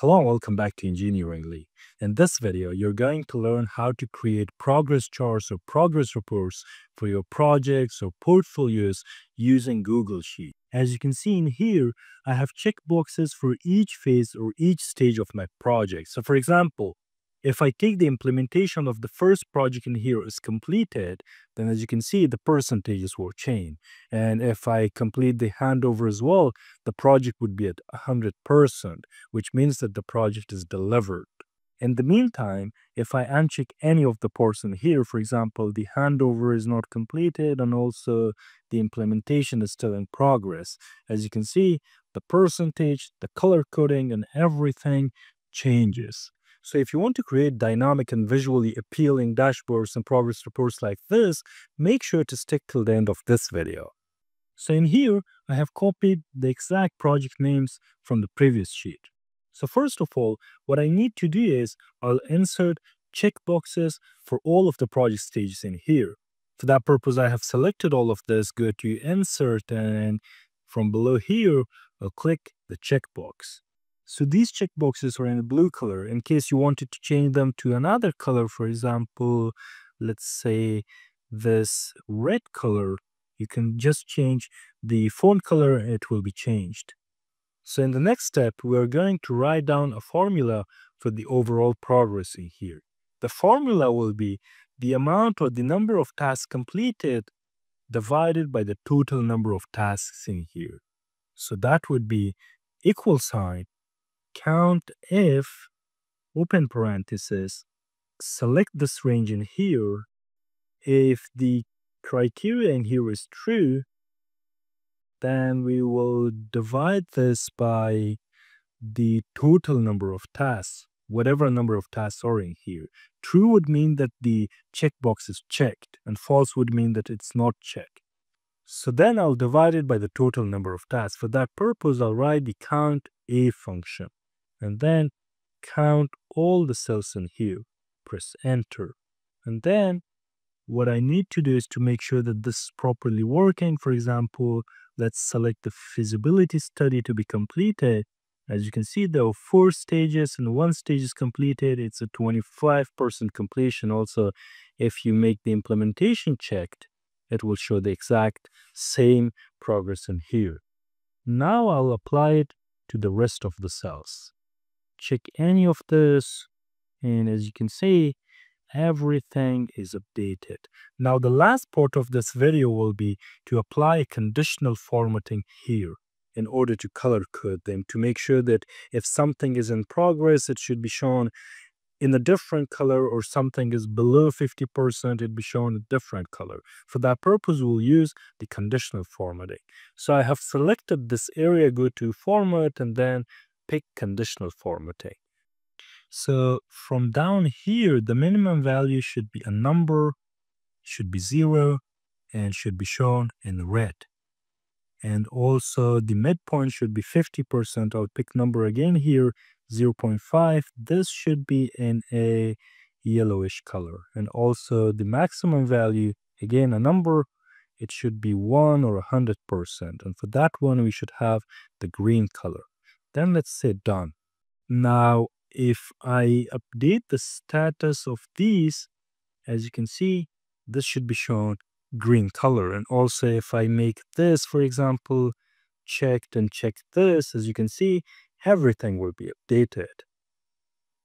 Hello and welcome back to Engineeringly. In this video, you're going to learn how to create progress charts or progress reports for your projects or portfolios using Google Sheet. As you can see in here, I have checkboxes for each phase or each stage of my project. So for example, if I take the implementation of the first project in here is completed, then as you can see, the percentages will change. And if I complete the handover as well, the project would be at 100%, which means that the project is delivered. In the meantime, if I uncheck any of the ports in here, for example, the handover is not completed and also the implementation is still in progress. As you can see, the percentage, the color coding and everything changes. So if you want to create dynamic and visually appealing dashboards and progress reports like this, make sure to stick till the end of this video. So in here, I have copied the exact project names from the previous sheet. So first of all, what I need to do is I'll insert checkboxes for all of the project stages in here. For that purpose, I have selected all of this, go to insert and from below here, I'll click the checkbox. So these checkboxes are in blue color. In case you wanted to change them to another color, for example, let's say this red color, you can just change the font color, it will be changed. So in the next step, we're going to write down a formula for the overall progress in here. The formula will be the amount or the number of tasks completed divided by the total number of tasks in here. So that would be equal sign count if, open parenthesis, select this range in here. If the criteria in here is true, then we will divide this by the total number of tasks, whatever number of tasks are in here. True would mean that the checkbox is checked, and false would mean that it's not checked. So then I'll divide it by the total number of tasks. For that purpose, I'll write the count a function and then count all the cells in here. Press enter. And then what I need to do is to make sure that this is properly working. For example, let's select the feasibility study to be completed. As you can see, there are four stages and one stage is completed. It's a 25% completion. Also, if you make the implementation checked, it will show the exact same progress in here. Now I'll apply it to the rest of the cells check any of this and as you can see everything is updated. Now the last part of this video will be to apply conditional formatting here in order to color code them to make sure that if something is in progress it should be shown in a different color or something is below 50% it'd be shown a different color. For that purpose we'll use the conditional formatting. So I have selected this area go to format and then pick conditional formatting. So from down here, the minimum value should be a number, should be zero, and should be shown in red. And also the midpoint should be 50%. I'll pick number again here, 0.5. This should be in a yellowish color. And also the maximum value, again, a number, it should be 1 or 100%. And for that one, we should have the green color. Then let's say done. Now, if I update the status of these, as you can see, this should be shown green color. And also if I make this, for example, checked and check this, as you can see, everything will be updated.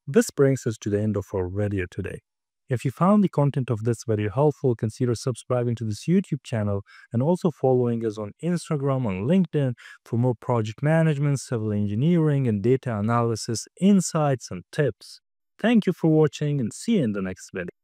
This brings us to the end of our video today. If you found the content of this very helpful, consider subscribing to this YouTube channel and also following us on Instagram and LinkedIn for more project management, civil engineering, and data analysis insights and tips. Thank you for watching and see you in the next video.